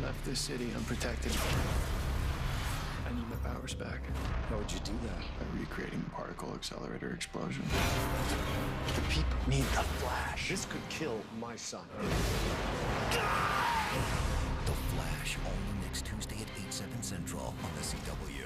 I left this city unprotected. I need my powers back. How would you do that? By recreating the particle accelerator explosion. The people need the Flash. This could kill my son. the Flash, only next Tuesday at 8, 7 Central on the CW.